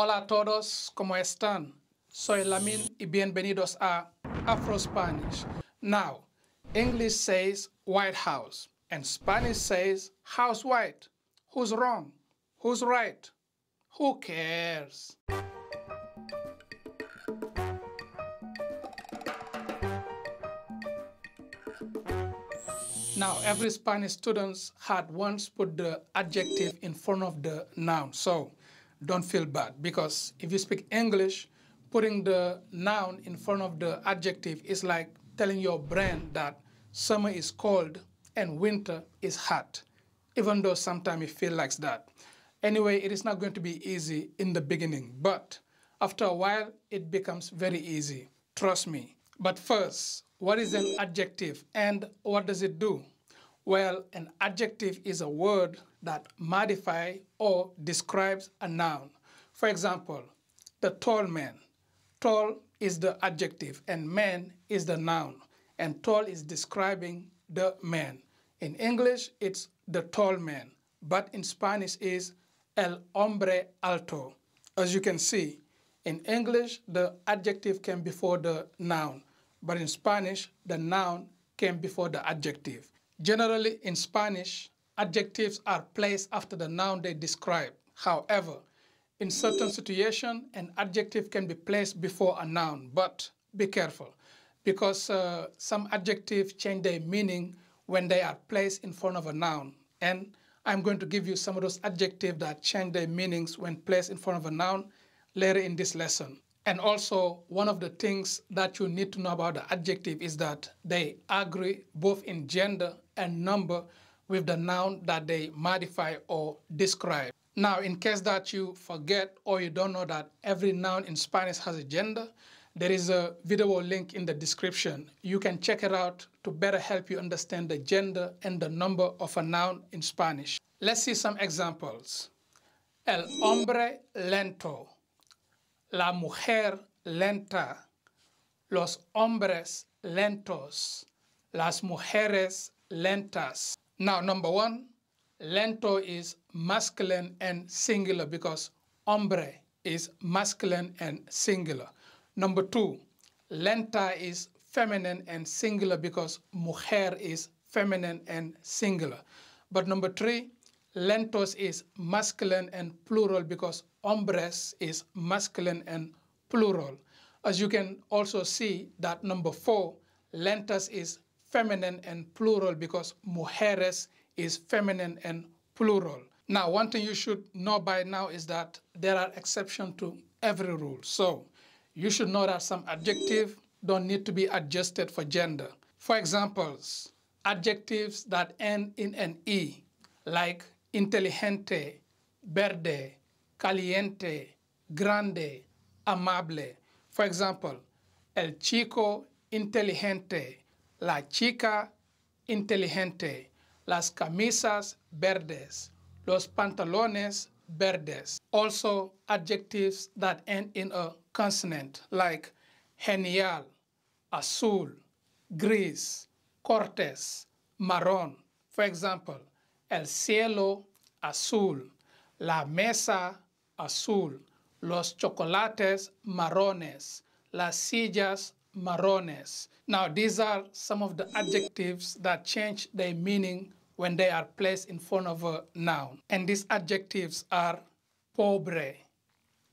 Hola a todos, ¿cómo están? Soy Lamin y bienvenidos a Afro Spanish. Now, English says White House and Spanish says House White. Who's wrong? Who's right? Who cares? Now, every Spanish student had once put the adjective in front of the noun. So, don't feel bad because if you speak English, putting the noun in front of the adjective is like telling your brain that summer is cold and winter is hot, even though sometimes it feels like that. Anyway, it is not going to be easy in the beginning, but after a while, it becomes very easy. Trust me. But first, what is an adjective and what does it do? Well, an adjective is a word that modifies or describes a noun. For example, the tall man. Tall is the adjective and man is the noun. And tall is describing the man. In English, it's the tall man. But in Spanish is el hombre alto. As you can see, in English, the adjective came before the noun. But in Spanish, the noun came before the adjective. Generally, in Spanish, adjectives are placed after the noun they describe. However, in certain situations, an adjective can be placed before a noun, but be careful because uh, some adjectives change their meaning when they are placed in front of a noun. And I'm going to give you some of those adjectives that change their meanings when placed in front of a noun later in this lesson. And also, one of the things that you need to know about the adjective is that they agree both in gender and number with the noun that they modify or describe. Now, in case that you forget or you don't know that every noun in Spanish has a gender, there is a video link in the description. You can check it out to better help you understand the gender and the number of a noun in Spanish. Let's see some examples. El hombre lento la mujer lenta, los hombres lentos, las mujeres lentas. Now, number one, lento is masculine and singular because hombre is masculine and singular. Number two, lenta is feminine and singular because mujer is feminine and singular. But number three, lentos is masculine and plural because hombres is masculine and plural. As you can also see that number four, lentas is feminine and plural because mujeres is feminine and plural. Now, one thing you should know by now is that there are exceptions to every rule. So, you should know that some adjectives don't need to be adjusted for gender. For examples, adjectives that end in an E, like inteligente, verde, caliente, grande, amable. For example, el chico inteligente, la chica inteligente, las camisas verdes, los pantalones verdes. Also, adjectives that end in a consonant like genial, azul, gris, cortes, marrón. For example, el cielo azul, la mesa azul, los chocolates marrones, las sillas marrones. Now, these are some of the adjectives that change their meaning when they are placed in front of a noun. And these adjectives are pobre,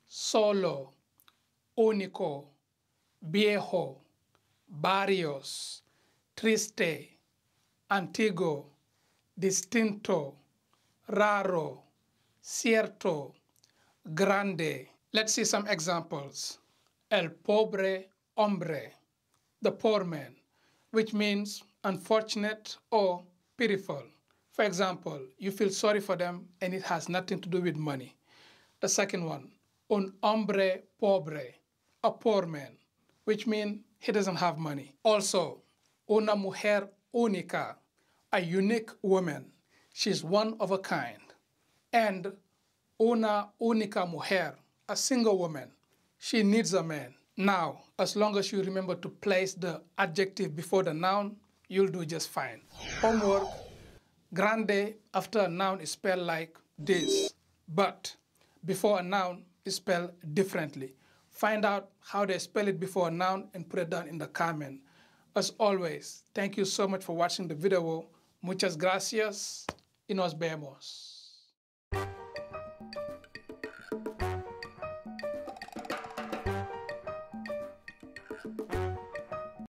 solo, único, viejo, varios, triste, antiguo, distinto, raro, cierto, grande. Let's see some examples. El pobre hombre, the poor man, which means unfortunate or pitiful. For example, you feel sorry for them and it has nothing to do with money. The second one, un hombre pobre, a poor man, which means he doesn't have money. Also, una mujer única, a unique woman. She's one of a kind. And una única mujer, a single woman. She needs a man. Now, as long as you remember to place the adjective before the noun, you'll do just fine. Homework, grande after a noun is spelled like this. But before a noun, is spelled differently. Find out how they spell it before a noun and put it down in the comment. As always, thank you so much for watching the video. Muchas gracias y nos vemos.